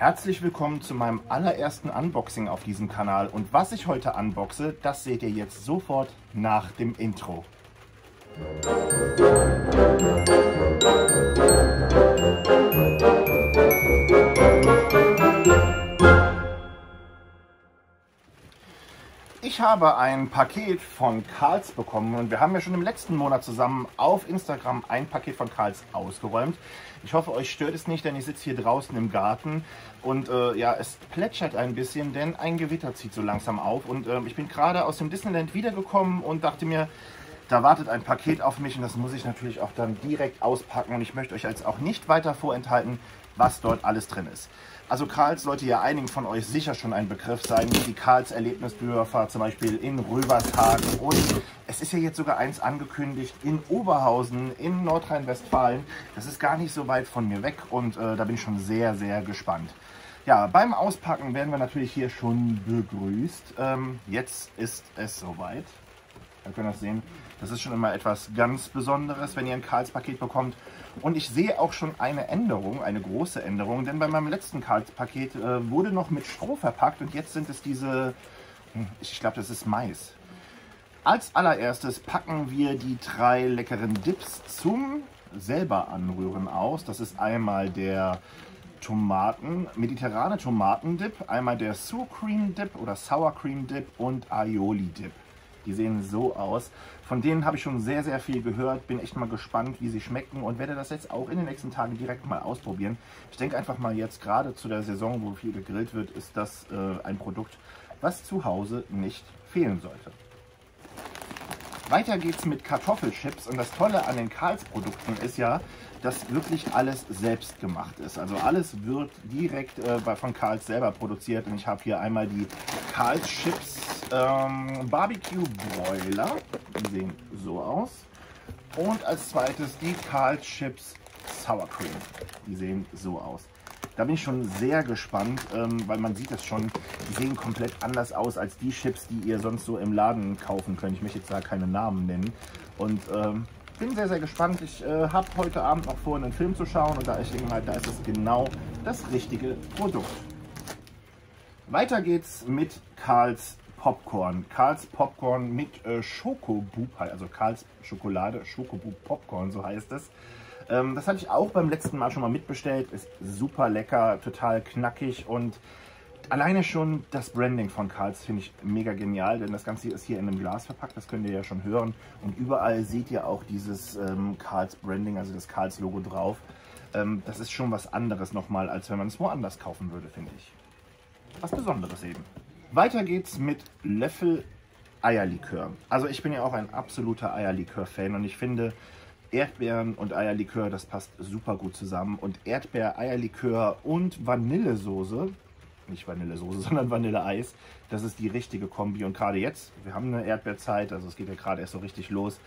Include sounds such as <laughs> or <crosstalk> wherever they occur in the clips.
Herzlich willkommen zu meinem allerersten Unboxing auf diesem Kanal und was ich heute unboxe, das seht ihr jetzt sofort nach dem Intro. Ich habe ein Paket von Karls bekommen und wir haben ja schon im letzten Monat zusammen auf Instagram ein Paket von Karls ausgeräumt. Ich hoffe, euch stört es nicht, denn ich sitze hier draußen im Garten und äh, ja, es plätschert ein bisschen, denn ein Gewitter zieht so langsam auf und äh, ich bin gerade aus dem Disneyland wiedergekommen und dachte mir, da wartet ein Paket auf mich und das muss ich natürlich auch dann direkt auspacken und ich möchte euch jetzt auch nicht weiter vorenthalten, was dort alles drin ist. Also Karls sollte ja einigen von euch sicher schon ein Begriff sein, die Karls Erlebnisdörfer, zum Beispiel in Rövershagen und es ist ja jetzt sogar eins angekündigt in Oberhausen in Nordrhein-Westfalen. Das ist gar nicht so weit von mir weg und äh, da bin ich schon sehr, sehr gespannt. Ja, beim Auspacken werden wir natürlich hier schon begrüßt. Ähm, jetzt ist es soweit. Ihr könnt das sehen. Das ist schon immer etwas ganz Besonderes, wenn ihr ein Karls-Paket bekommt. Und ich sehe auch schon eine Änderung, eine große Änderung, denn bei meinem letzten Karls-Paket äh, wurde noch mit Stroh verpackt und jetzt sind es diese, hm, ich glaube, das ist Mais. Als allererstes packen wir die drei leckeren Dips zum selber anrühren aus. Das ist einmal der Tomaten, mediterrane Tomatendip, einmal der Sour Cream Dip oder Sour Cream Dip und Aioli Dip. Die sehen so aus. Von denen habe ich schon sehr, sehr viel gehört. Bin echt mal gespannt, wie sie schmecken und werde das jetzt auch in den nächsten Tagen direkt mal ausprobieren. Ich denke einfach mal jetzt gerade zu der Saison, wo viel gegrillt wird, ist das äh, ein Produkt, was zu Hause nicht fehlen sollte. Weiter geht's mit Kartoffelchips und das Tolle an den Karls Produkten ist ja, dass wirklich alles selbst gemacht ist. Also alles wird direkt äh, von Karls selber produziert und ich habe hier einmal die Karls Chips ähm, Barbecue Broiler. Die sehen so aus. Und als zweites die Carl Chips Sour Cream. Die sehen so aus. Da bin ich schon sehr gespannt, ähm, weil man sieht das schon, die sehen komplett anders aus als die Chips, die ihr sonst so im Laden kaufen könnt. Ich möchte jetzt da keine Namen nennen. Und ähm, bin sehr, sehr gespannt. Ich äh, habe heute Abend noch vor, einen Film zu schauen und da ich denke mal, da ist es genau das richtige Produkt. Weiter geht's mit Karls Popcorn. Karls Popcorn mit äh, Schokobub, also Karls Schokolade, Schokobub Popcorn, so heißt es. Ähm, das hatte ich auch beim letzten Mal schon mal mitbestellt. Ist super lecker, total knackig und alleine schon das Branding von Karls finde ich mega genial, denn das Ganze ist hier in einem Glas verpackt, das könnt ihr ja schon hören. Und überall seht ihr auch dieses ähm, Karls Branding, also das Karls Logo drauf. Ähm, das ist schon was anderes nochmal, als wenn man es woanders kaufen würde, finde ich. Was Besonderes eben. Weiter geht's mit Löffel Eierlikör. Also ich bin ja auch ein absoluter Eierlikör-Fan und ich finde Erdbeeren und Eierlikör, das passt super gut zusammen. Und Erdbeer-Eierlikör und Vanillesoße, nicht Vanillesoße, <laughs> sondern Vanilleeis, das ist die richtige Kombi. Und gerade jetzt, wir haben eine Erdbeerzeit, also es geht ja gerade erst so richtig los,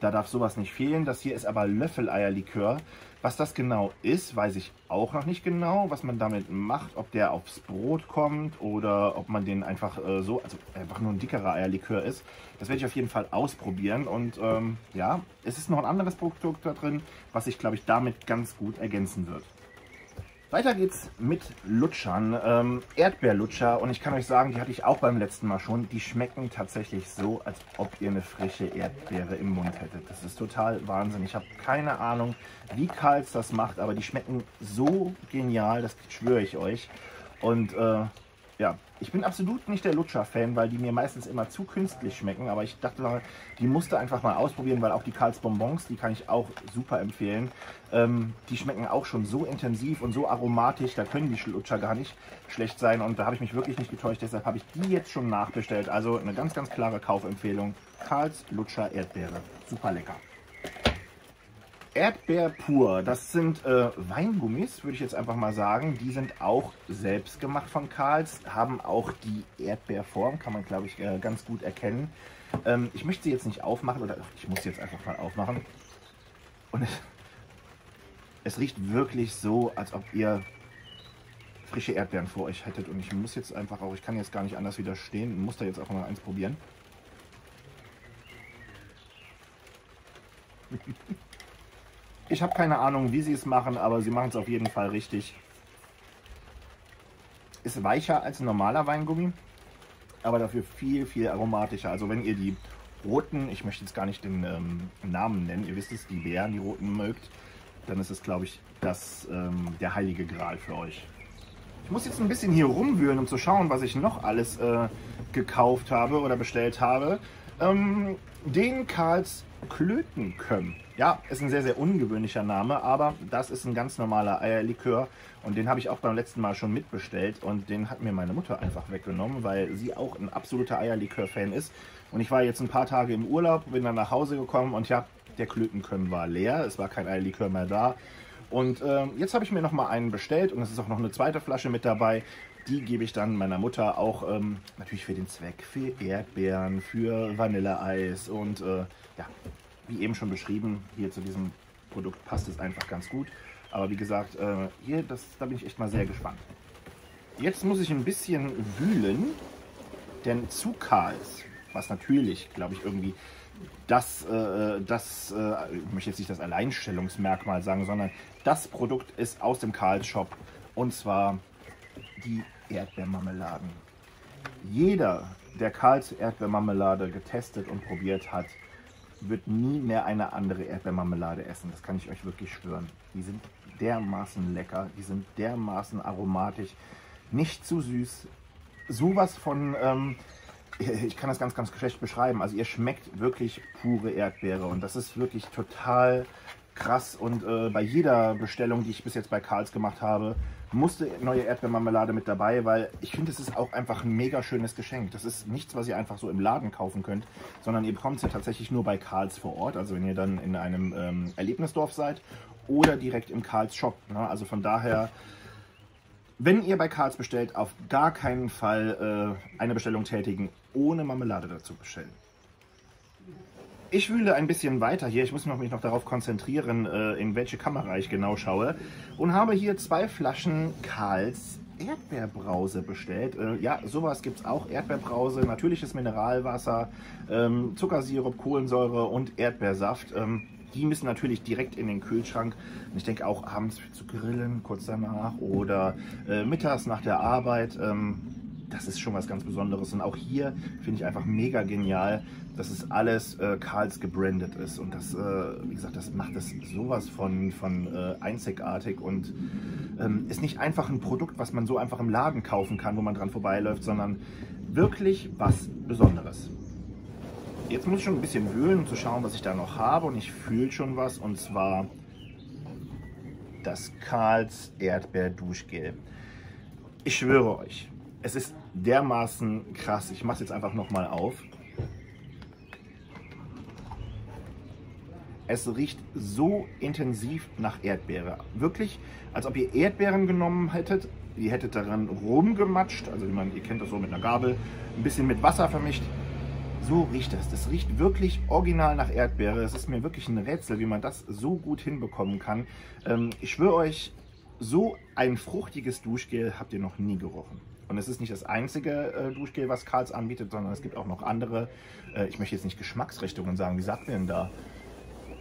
da darf sowas nicht fehlen. Das hier ist aber Löffeleierlikör. Was das genau ist, weiß ich auch noch nicht genau, was man damit macht, ob der aufs Brot kommt oder ob man den einfach äh, so, also einfach nur ein dickerer Eierlikör ist. Das werde ich auf jeden Fall ausprobieren und ähm, ja, es ist noch ein anderes Produkt da drin, was sich, glaube ich, damit ganz gut ergänzen wird. Weiter geht's mit Lutschern, ähm, Erdbeerlutscher und ich kann euch sagen, die hatte ich auch beim letzten Mal schon. Die schmecken tatsächlich so, als ob ihr eine frische Erdbeere im Mund hättet. Das ist total Wahnsinn. Ich habe keine Ahnung, wie Karls das macht, aber die schmecken so genial, das schwöre ich euch. Und äh, ja, ich bin absolut nicht der Lutscher-Fan, weil die mir meistens immer zu künstlich schmecken. Aber ich dachte mal, die musste einfach mal ausprobieren, weil auch die Karls Bonbons, die kann ich auch super empfehlen. Ähm, die schmecken auch schon so intensiv und so aromatisch, da können die Lutscher gar nicht schlecht sein. Und da habe ich mich wirklich nicht getäuscht, deshalb habe ich die jetzt schon nachbestellt. Also eine ganz, ganz klare Kaufempfehlung. Karls Lutscher Erdbeere. Super lecker. Erdbeer pur, das sind äh, Weingummis, würde ich jetzt einfach mal sagen. Die sind auch selbst gemacht von Karls, haben auch die Erdbeerform, kann man glaube ich äh, ganz gut erkennen. Ähm, ich möchte sie jetzt nicht aufmachen, oder ich muss sie jetzt einfach mal aufmachen. Und es, es riecht wirklich so, als ob ihr frische Erdbeeren vor euch hättet. Und ich muss jetzt einfach auch, ich kann jetzt gar nicht anders widerstehen, muss da jetzt auch mal eins probieren. <laughs> Ich habe keine Ahnung, wie sie es machen, aber sie machen es auf jeden Fall richtig. ist weicher als ein normaler Weingummi, aber dafür viel, viel aromatischer. Also wenn ihr die roten, ich möchte jetzt gar nicht den ähm, Namen nennen, ihr wisst es, die Beeren, die roten mögt, dann ist es, glaube ich, das, ähm, der heilige Gral für euch. Ich muss jetzt ein bisschen hier rumwühlen, um zu schauen, was ich noch alles äh, gekauft habe oder bestellt habe. Ähm, den Karls Klötenkömm. Ja, ist ein sehr, sehr ungewöhnlicher Name, aber das ist ein ganz normaler Eierlikör und den habe ich auch beim letzten Mal schon mitbestellt und den hat mir meine Mutter einfach weggenommen, weil sie auch ein absoluter Eierlikör-Fan ist. Und ich war jetzt ein paar Tage im Urlaub, bin dann nach Hause gekommen und ja, der Klötenkömm war leer, es war kein Eierlikör mehr da. Und äh, jetzt habe ich mir noch mal einen bestellt und es ist auch noch eine zweite Flasche mit dabei. Die gebe ich dann meiner Mutter auch ähm, natürlich für den Zweck, für Erdbeeren, für Vanilleeis und äh, ja, wie eben schon beschrieben, hier zu diesem Produkt passt es einfach ganz gut. Aber wie gesagt, äh, hier, das, da bin ich echt mal sehr gespannt. Jetzt muss ich ein bisschen wühlen, denn zu Karls, was natürlich, glaube ich, irgendwie das, äh, das äh, ich möchte jetzt nicht das Alleinstellungsmerkmal sagen, sondern das Produkt ist aus dem Karls Shop und zwar die Erdbeermarmeladen. Jeder, der Karls Erdbeermarmelade getestet und probiert hat, wird nie mehr eine andere Erdbeermarmelade essen. Das kann ich euch wirklich schwören. Die sind dermaßen lecker, die sind dermaßen aromatisch, nicht zu süß. Sowas von, ähm, <laughs> ich kann das ganz, ganz schlecht beschreiben. Also ihr schmeckt wirklich pure Erdbeere und das ist wirklich total krass. Und äh, bei jeder Bestellung, die ich bis jetzt bei Karls gemacht habe, musste neue Erdbeermarmelade mit dabei, weil ich finde, es ist auch einfach ein mega schönes Geschenk. Das ist nichts, was ihr einfach so im Laden kaufen könnt, sondern ihr bekommt es ja tatsächlich nur bei Karls vor Ort. Also wenn ihr dann in einem ähm, Erlebnisdorf seid oder direkt im Karls Shop. Ne? Also von daher, wenn ihr bei Karls bestellt, auf gar keinen Fall äh, eine Bestellung tätigen, ohne Marmelade dazu bestellen. Ich wühle ein bisschen weiter hier. Ich muss mich noch darauf konzentrieren, äh, in welche Kamera ich genau schaue. Und habe hier zwei Flaschen Karls Erdbeerbrause bestellt. Äh, ja, sowas gibt es auch. Erdbeerbrause, natürliches Mineralwasser, ähm, Zuckersirup, Kohlensäure und Erdbeersaft. Ähm, die müssen natürlich direkt in den Kühlschrank. Und ich denke auch abends zu grillen, kurz danach oder äh, mittags nach der Arbeit. Das ist schon was ganz Besonderes. Und auch hier finde ich einfach mega genial, dass es alles äh, Karls gebrandet ist. Und das, äh, wie gesagt, das macht es sowas von, von äh, einzigartig und ähm, ist nicht einfach ein Produkt, was man so einfach im Laden kaufen kann, wo man dran vorbeiläuft, sondern wirklich was Besonderes. Jetzt muss ich schon ein bisschen wühlen, um zu schauen, was ich da noch habe. Und ich fühle schon was, und zwar das Karls Erdbeer-Duschgel. Ich schwöre euch, es ist dermaßen krass. Ich mache es jetzt einfach nochmal auf. Es riecht so intensiv nach Erdbeere. Wirklich, als ob ihr Erdbeeren genommen hättet. Ihr hättet daran rumgematscht. Also man, ihr kennt das so mit einer Gabel. Ein bisschen mit Wasser vermischt. So riecht das. Das riecht wirklich original nach Erdbeere. Es ist mir wirklich ein Rätsel, wie man das so gut hinbekommen kann. Ähm, ich schwöre euch, so ein fruchtiges Duschgel habt ihr noch nie gerochen. Und es ist nicht das einzige äh, Duschgel, was Karls anbietet, sondern es gibt auch noch andere, äh, ich möchte jetzt nicht Geschmacksrichtungen sagen, wie sagt man denn da?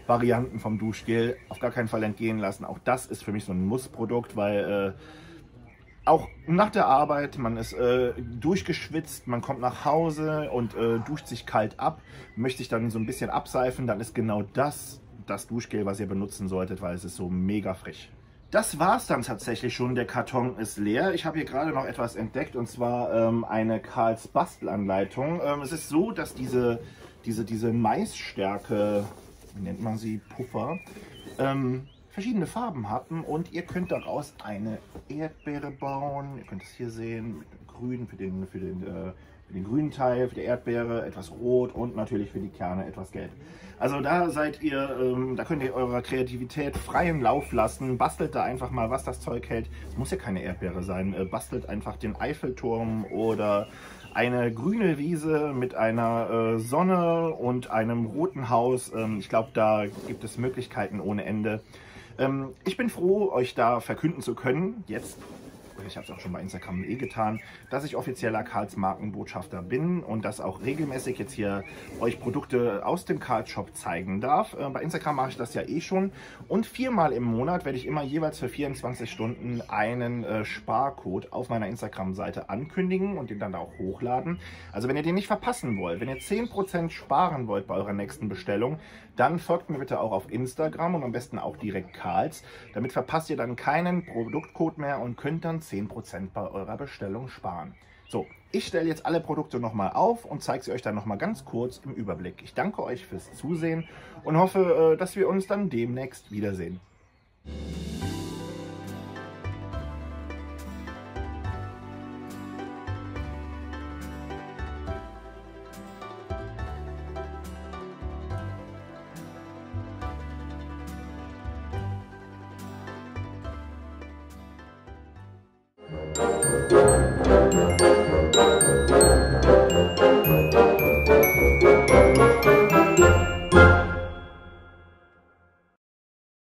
Varianten vom Duschgel auf gar keinen Fall entgehen lassen. Auch das ist für mich so ein Mussprodukt, weil äh, auch nach der Arbeit, man ist äh, durchgeschwitzt, man kommt nach Hause und äh, duscht sich kalt ab, möchte sich dann so ein bisschen abseifen, dann ist genau das das Duschgel, was ihr benutzen solltet, weil es ist so mega frisch. Das war es dann tatsächlich schon. Der Karton ist leer. Ich habe hier gerade noch etwas entdeckt und zwar ähm, eine Karls Bastelanleitung. Ähm, es ist so, dass diese, diese, diese Maisstärke, wie nennt man sie, Puffer, ähm, verschiedene Farben hatten und ihr könnt daraus eine Erdbeere bauen. Ihr könnt es hier sehen, grün für den, für den äh, für den grünen Teil, für die Erdbeere etwas rot und natürlich für die Kerne etwas gelb. Also da seid ihr, ähm, da könnt ihr eurer Kreativität freien Lauf lassen. Bastelt da einfach mal, was das Zeug hält. Es muss ja keine Erdbeere sein. Äh, bastelt einfach den Eiffelturm oder eine grüne Wiese mit einer äh, Sonne und einem roten Haus. Ähm, ich glaube, da gibt es Möglichkeiten ohne Ende. Ähm, ich bin froh, euch da verkünden zu können, jetzt ich habe es auch schon bei Instagram eh getan, dass ich offizieller Karls Markenbotschafter bin und dass auch regelmäßig jetzt hier euch Produkte aus dem Karls Shop zeigen darf. Äh, bei Instagram mache ich das ja eh schon und viermal im Monat werde ich immer jeweils für 24 Stunden einen äh, Sparcode auf meiner Instagram-Seite ankündigen und den dann auch hochladen. Also wenn ihr den nicht verpassen wollt, wenn ihr 10% sparen wollt bei eurer nächsten Bestellung, dann folgt mir bitte auch auf Instagram und am besten auch direkt Karls. Damit verpasst ihr dann keinen Produktcode mehr und könnt dann 10% bei eurer Bestellung sparen. So, ich stelle jetzt alle Produkte nochmal auf und zeige sie euch dann nochmal ganz kurz im Überblick. Ich danke euch fürs Zusehen und hoffe, äh, dass wir uns dann demnächst wiedersehen.